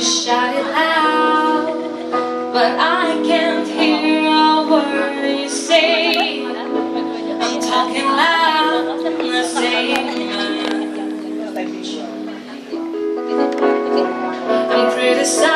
to shout it out, but I can't hear a word you say. I'm talking loud, I'm saying I'm criticizing.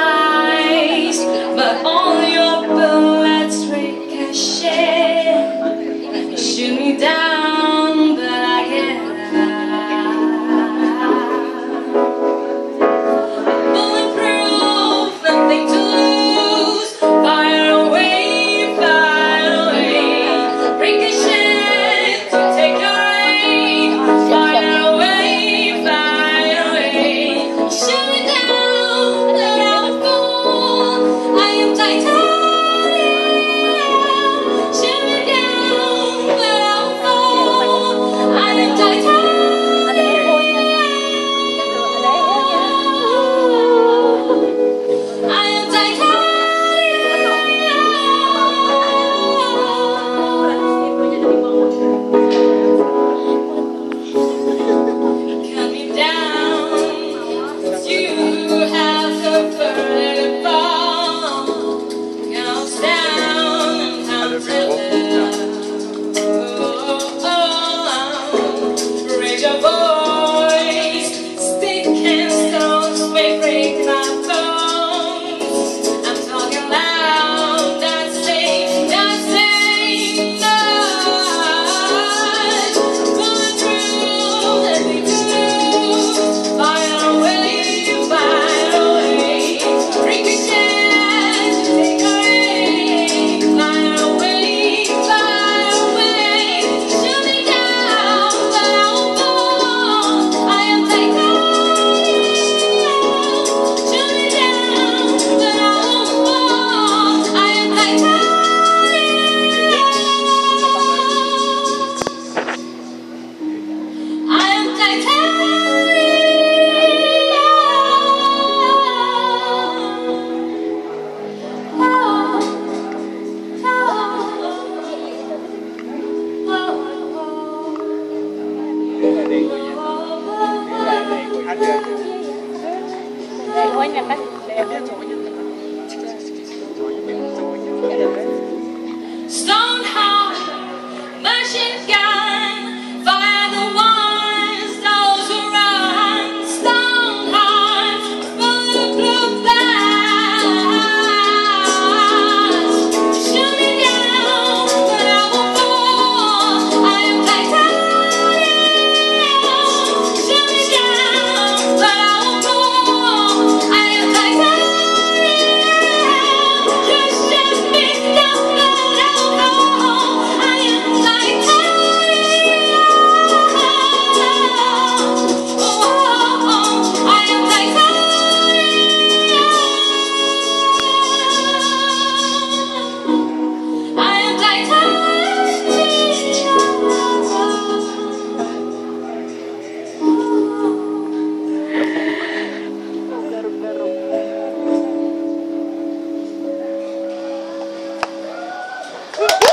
Để hôn nhập bắt. Để hôn nhập.